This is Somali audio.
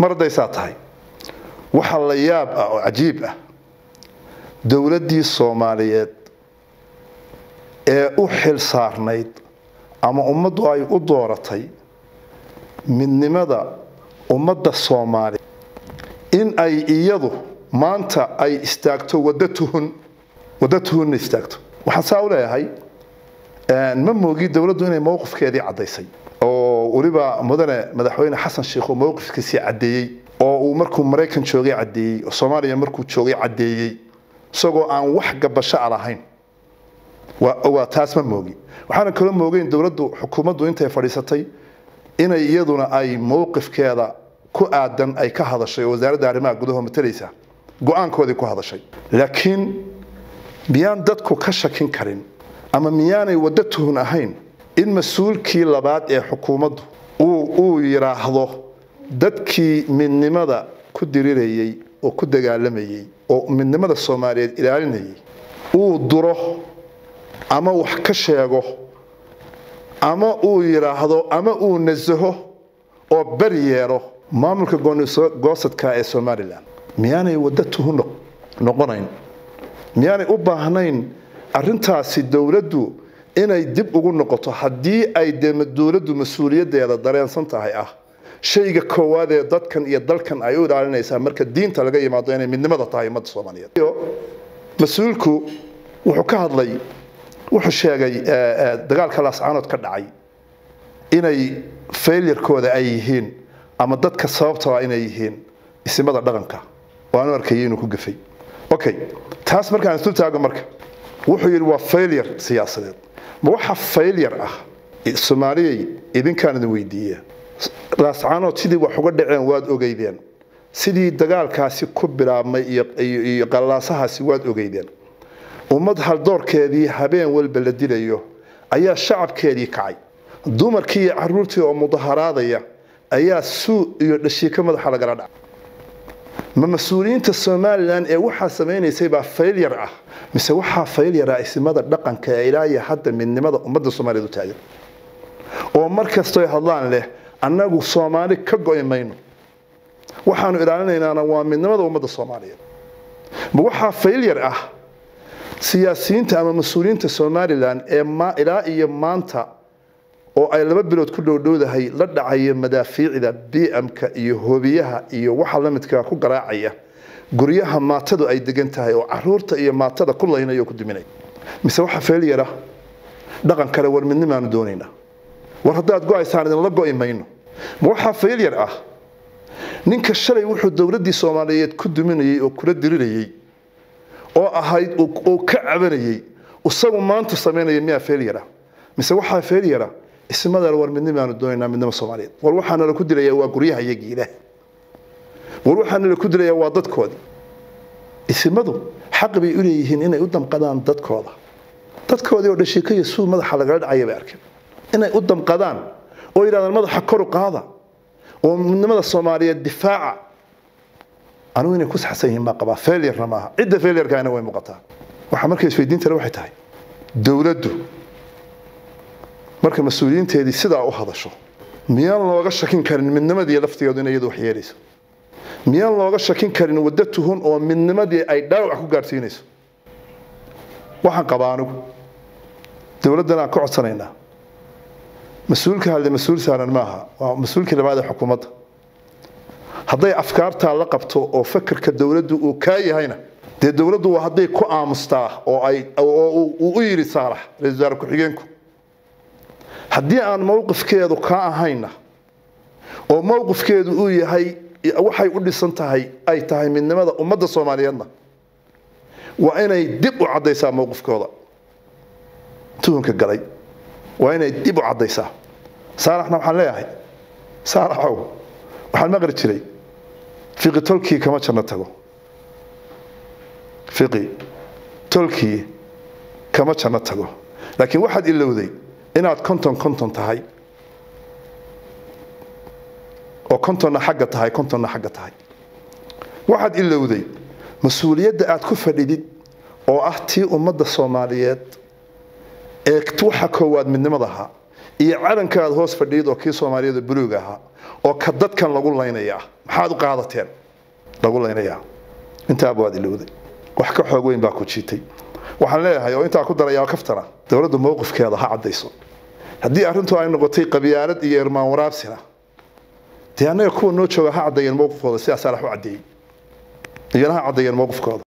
mar hadday saa tahay waxa la yaab ah oo cajiib ah dowladdii soomaaliyeed ee u xil saarnayd ama ummaddu ay u dooratay midnimada ummadda soomaaliya in ay iyadu maanta ay istaagto waddo tuhun waddo tuhunna istaagto. Waxaan saa u leeyahay ma moogi dowladdu inay mowqifkeedii caddaysay oo weliba mudane madaxweyne xasan sheikh uu mowqifkiisii caddeeyey oo uu markuu maraykan joogay caddeeyey oo soomaaliya markuu joogay caddeeyey isagoo aan wax gabasho a lahayn. Waa taas ma moogi. Waxaana kaloo moogeyn dowladdu xukuumaddu intay fadhiisatay inay iyaduna ay mowqifkeeda ku aadan ay ka hadashay oo wasaaradda arrimaha gudaha matalaysa go'aankoodii ku hadashay. Laakiin miyaan dadku ka shakin karin ama miyaanay waddo tuhun ahayn in mas'uulkii labaad ee xukuumaddu uu yidhaahdo dadkii midnimada ku dirirayey oo ku dagaalamayey oo midnimada soomaaliyeed ilaalinayay uu duro ama wax ka sheego ama uu yidhaahdo ama uu nasaho oo beri yeelo maamulka goosadka ee somalilan miyaanay waddo tuhun noqonayn? Miyaanay u baahnayn arintaasi dowladdu inay dib ugu noqoto haddii ay de dowladdu mas'uuliyaddeeda dareensan tahay ah shayga koowaad ee dadkan iyo dalkan ay u ilaalinaysaa marka diinta laga yimaado inay midnimada tahay ummadda soomaaliyeed. Mas'uulku wuxuu ka hadlay wuxuu sheegay dagaalka laascaanood ka dhacay inay failurkooda ay yihiin ama dadka sababtaa inay yihiin isimada dhaqanka. Oo arkayay inuu ku gafay. Okay taas markaan isu taago marka wuxuu yidhi waa failure siyaasadeed ma waxa failure ah soomaaliyay idinkaan idin weydiiya. Laascaanood sidii wax uga dhaceen waad ogeydeen. Sidii dagaalkaasi ku bilaabmay iyo qallaasahaasi waad ogeydeen. Ummad haldoorkeedii habeen walba la dilayo ayaa shacabkeedii kacay. Dumarkii iyo caruurtii oo mudaharaadaya ayaa suu iyo dhashiika madaxa lagala dhacay ma mas'uuliyiinta somalilan ee waxaa samaynaysay baa failure ah mise waxaa failure ah isimada dhaqanka ee ilaa iyo hadda midnimada ummadda soomaaliyeed u taagan oo mar kastoy hadlaan leh annagu soomaali ka go'i mayno. Waxaanu ilaalinaynaana waa midnimada ummadda soomaaliyeed ma waxaa failure ah siyaasiyiinta ama mas'uuliyiinta somalilan ee ilaa iyo maanta oo ay laba bilood ku dhowdhowdahay la dhacaya madaafiicda bmka iyo hobiyaha iyo waxa lamidka ku garaacaya. Guryaha maatadu ay degan tahay oo carruurta iyo maatada ku laynaya oo ku duminaya mise waxa ah dhaqan kale war midnimaanu doonaynaa war haddaad go'aysaan idinla go'i mayno. Ma waxaa failure ah ninka shalay wuxuu dowladdii soomaaliyeed ku duminayay oo kula dirirayay oo ahayd oo ka cabanayay isagu maantu samaynaya miyaa ah mise waxaa failure ismadal war midnimaanu doonaynaa midnimo soomaaliyeed war waxaana la ku dilayaa waa guryaha iyagii ilaah war waxaana la ku dilayaa waa dadkoodii. Isimadu xaq bay u leeyihiin inay u damqadaan dadkooda. Dadkoodii oo dhashiikaya suu madaxa lagala dhacaya bay arkeen. Inay u damqadaan oo yidhahdaan madaxa koru qaada oo midnimada soomaaliyeed difaaca. Anigu inay ku saxsan yihiin baa qabaa failurena maaha cidda failurkaana way muuqataa. Waxaa marka isweydiintale waxay tahay dowladdu marka mas'uuliyiinteedii sidaa u hadasho miyaan looga shakin karin midnimadii laftigeedu inay iyadu wax yeelayso? Miyaan looga shakin karin waddo tuhun oo midnimadii ay dhaawac ku gaarsiinayso? Waxaan qabaa anigu dowladdan aan ka codsanaynaa. Mas'uulka hadle mas'uul saaran maaha. Waa mas'uulkii labaad ee xukuumadda. Hadday afkaartaa la qabto oo fakerka dowladdu uu kaa yahayna dee dowladdu hadday ku aamustaa oo ay oo uu u yidhi saalax ra'isul wasaare ku-xigeenku haddii aan mowqifkeedu kaa ahayna oo mowqifkeedu uu yahay waxay u dhisan tahay ay tahay midnimada ummadda soomaaliyeedna waa inay dib u caddaysaa mowqifkooda tuhunka galay waa inay dib u caddaysaa. Saalaxna waxaan leeyahay saalaxow waxaan maqli jiray fiqi tolkii kama janno tago. Fiqi tolkii kama janno tago. Laakiin waxaad ilowday inaad konton konton tahay. Oo kontonna xagga tahay kontonna xagga tahay. Waxaad ilowday mas'uuliyadda aad ku fadhidid oo ah tii ummadda soomaaliyeed ee waxa koowaad midnimada ahaa iyo calanka aad hoos fadhiyid oo kii soomaaliyeed buluug ahaa oo ka dadkan lagu laynaya. Ah maxaad u qaadateen? Lagu laynayaa intaaba waad ilowday wax ka xoog weyn baa ku jiitay. Waxaan leeyahay oo intaa ku darayaa kaftana dowladdu mowqifkeeda ha caddayso. Haddii arrintu ay noqotay qabyaalad iyo irmaan waraabsina dee annaga kuwa noo jooga ha caddeeyeen mowqifkooda sidaasaa lax u caddeeyey iyana ha caddeeyeen mowqifkooda